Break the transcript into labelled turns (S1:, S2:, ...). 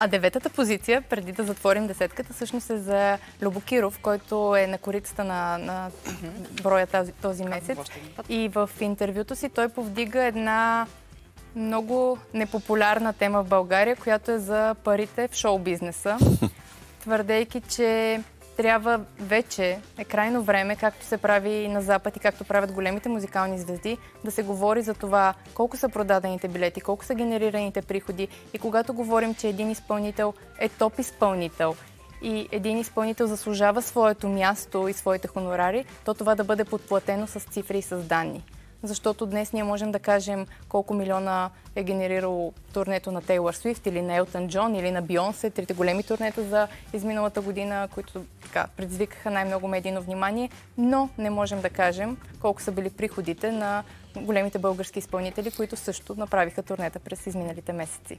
S1: А деветата позиция, преди да затворим десетката, всъщност е за Любокиров, който е на корицата на, на броя този, този месец. И в интервюто си той повдига една много непопулярна тема в България, която е за парите в шоу-бизнеса, твърдейки, че трябва вече, е крайно време, както се прави и на Запад и както правят големите музикални звезди, да се говори за това колко са продадените билети, колко са генерираните приходи и когато говорим, че един изпълнител е топ изпълнител и един изпълнител заслужава своето място и своите хонорари, то това да бъде подплатено с цифри и с данни защото днес ние можем да кажем колко милиона е генерирало турнето на Тейлор Свифт или на Елтън Джон или на Бионсе, трите големи турнета за изминалата година, които така, предизвикаха най-много медийно внимание, но не можем да кажем колко са били приходите на големите български изпълнители, които също направиха турнета през изминалите месеци.